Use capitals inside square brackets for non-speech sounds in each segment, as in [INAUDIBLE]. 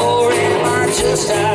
or am I just out?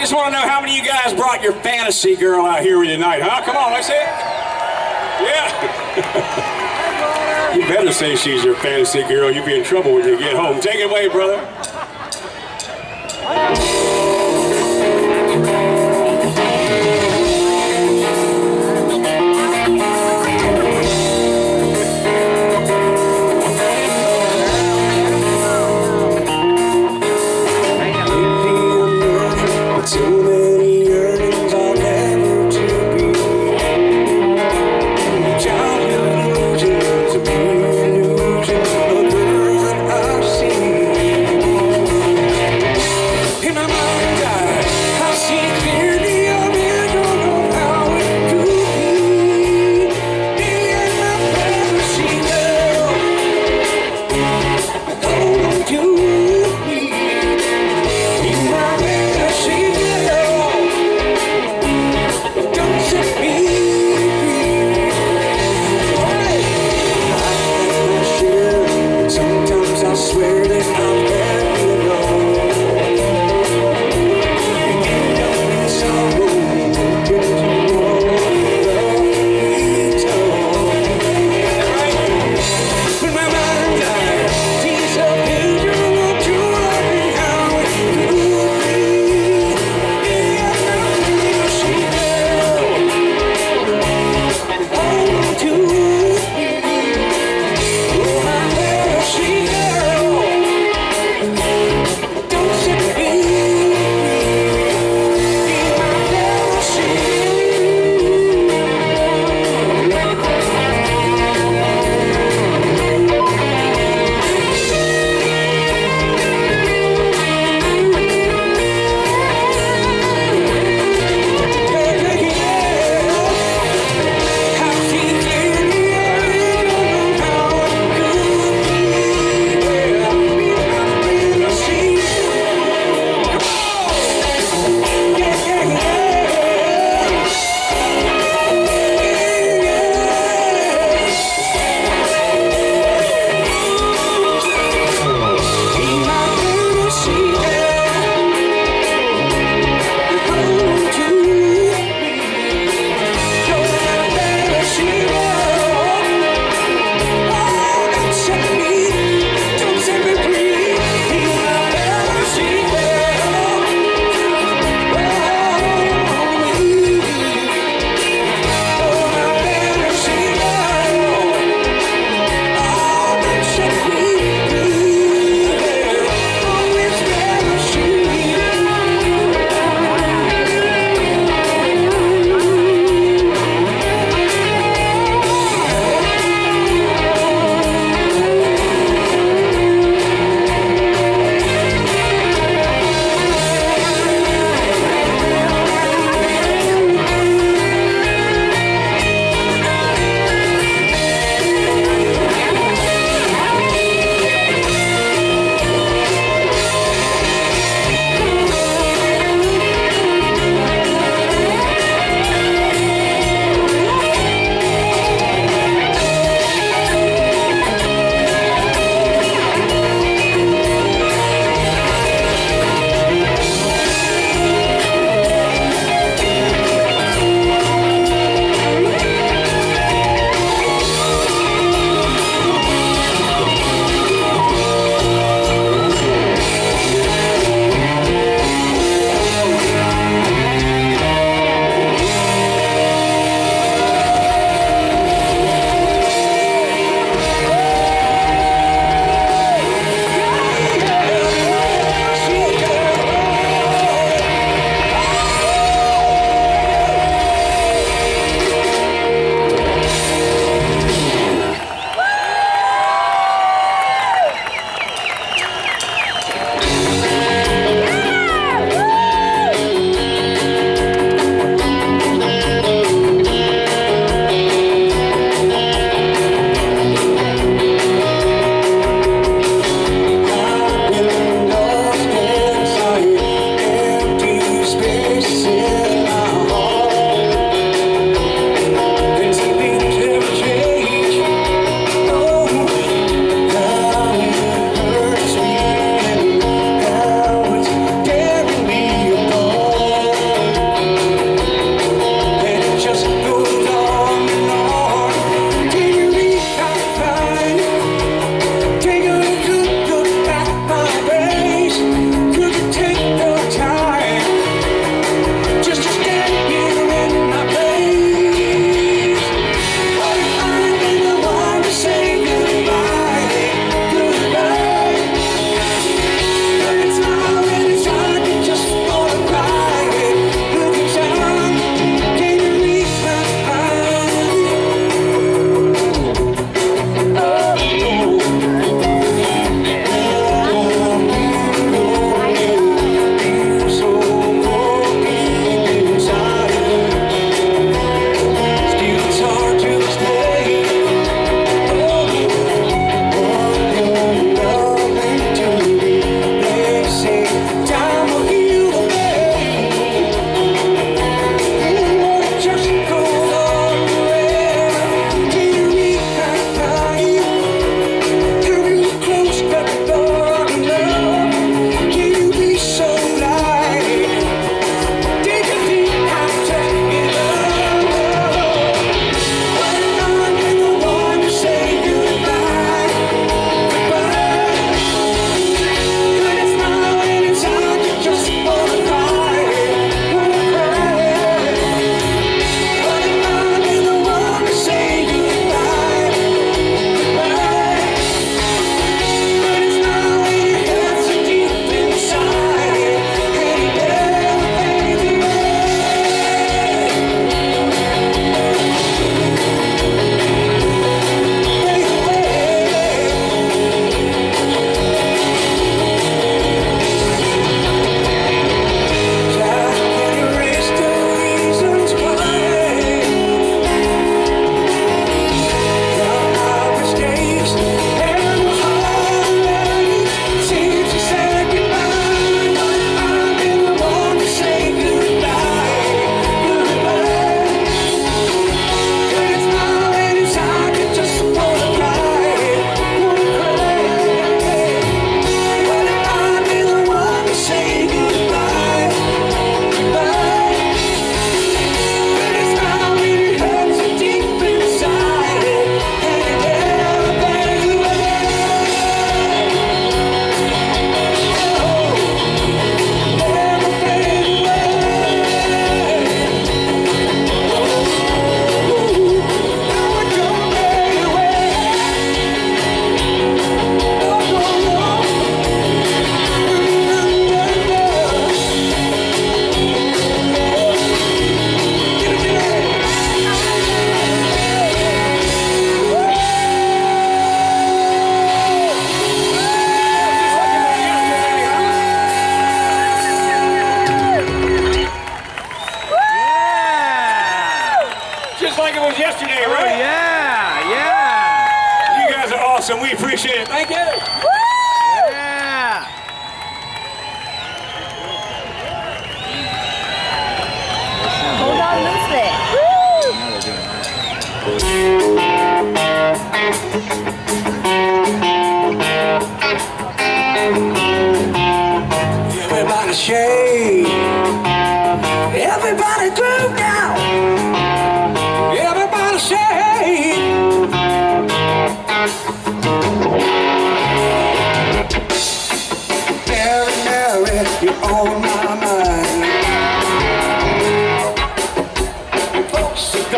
just want to know how many of you guys brought your fantasy girl out here with you tonight, huh? Come on, let's see. it. Yeah. [LAUGHS] you better say she's your fantasy girl. You'll be in trouble when you get home. Take it away, brother.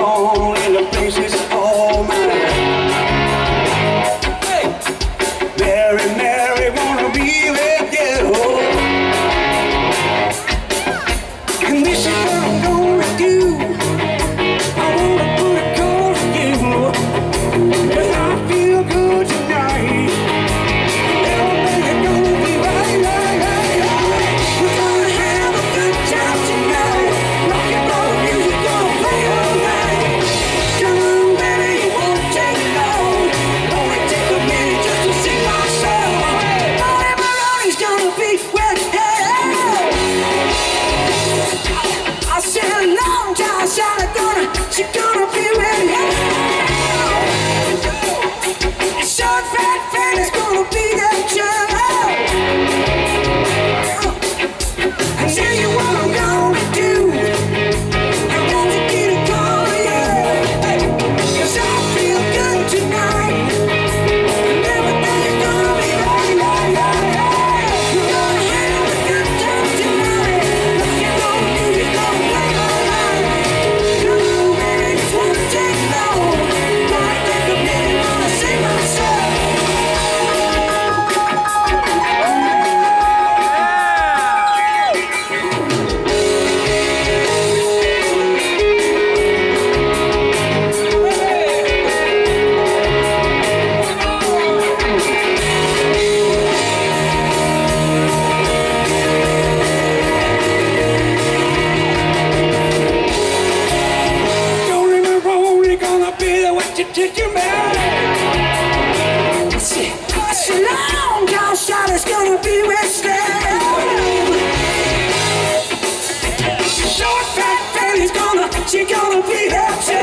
요 you're gonna be happy.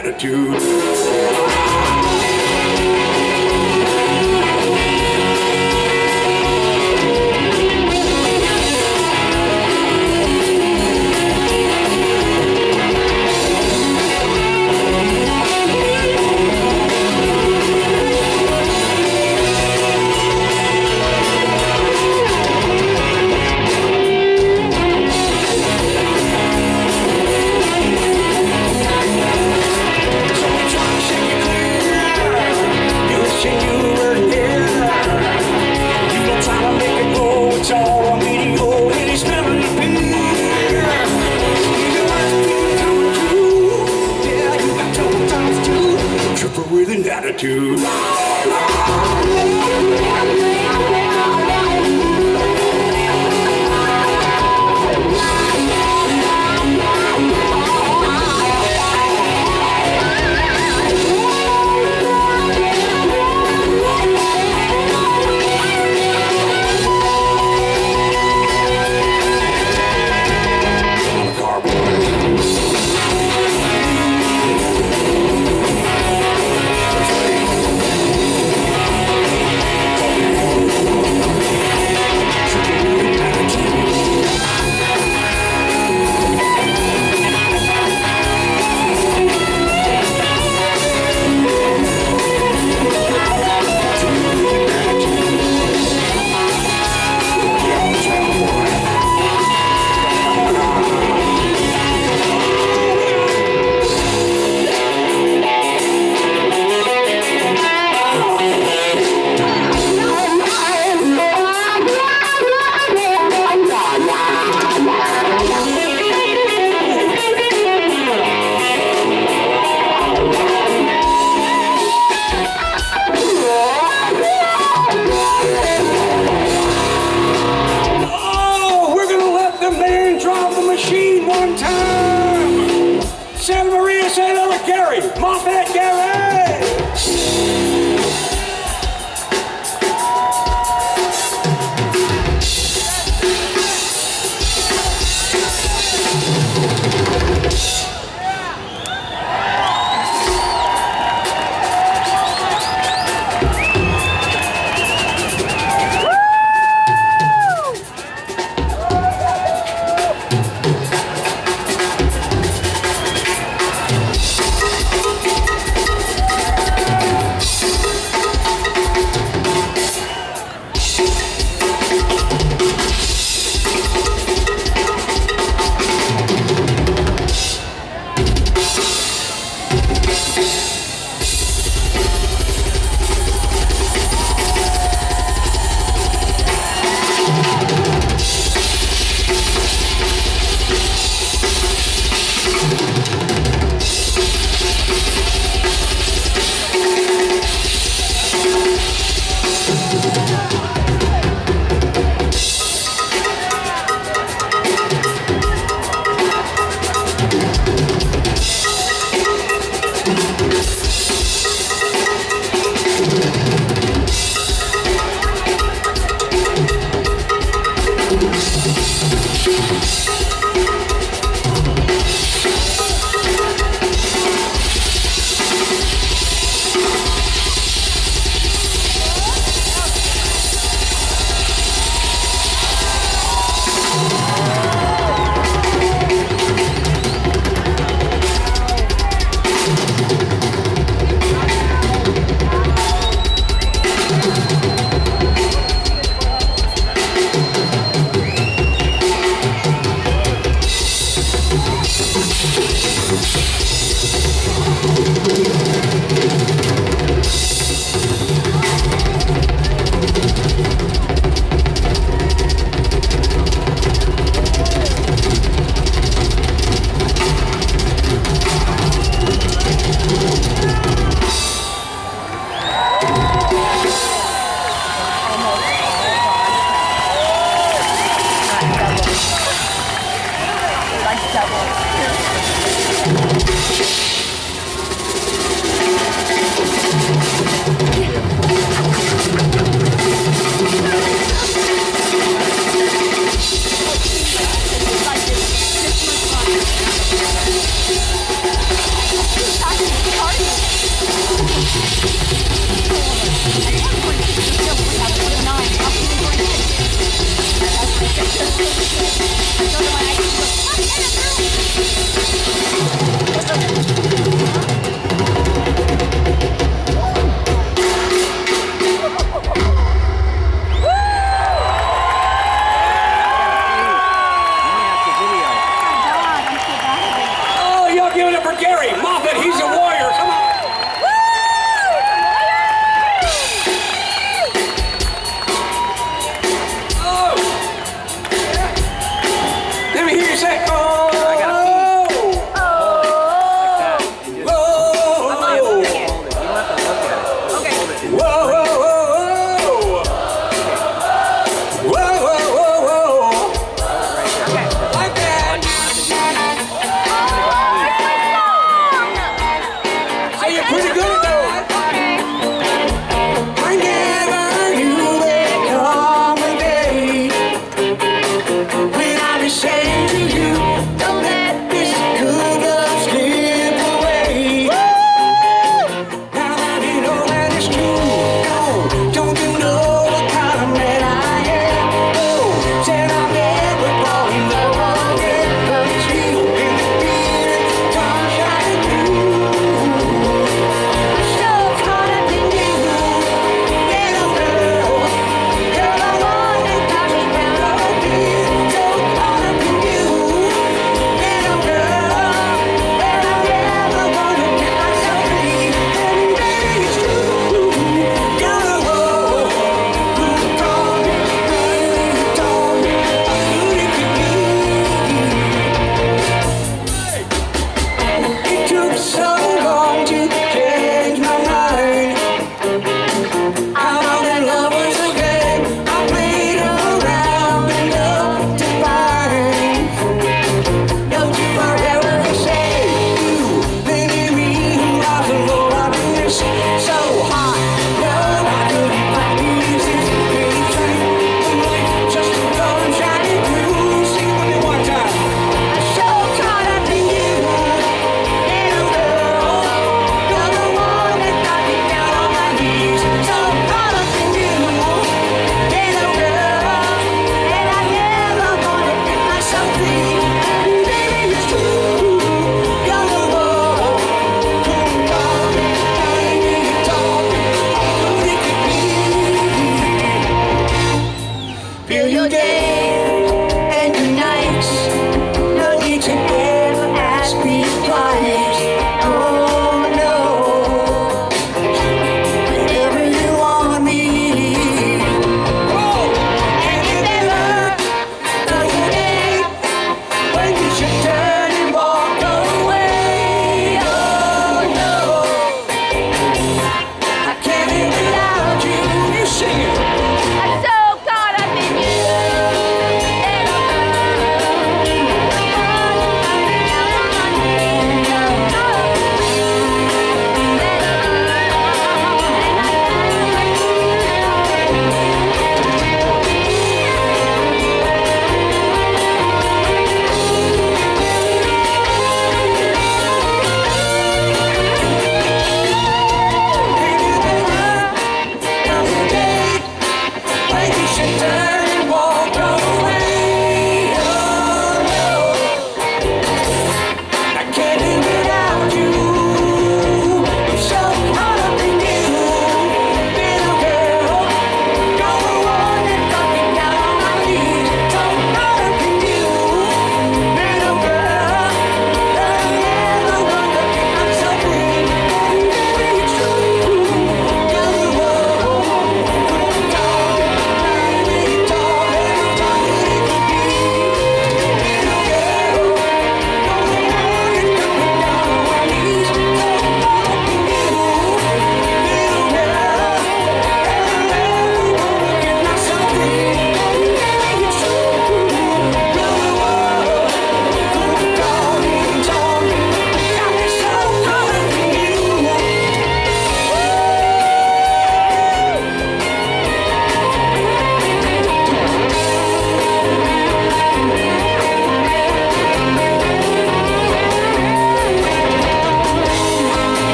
Attitude. Stop it!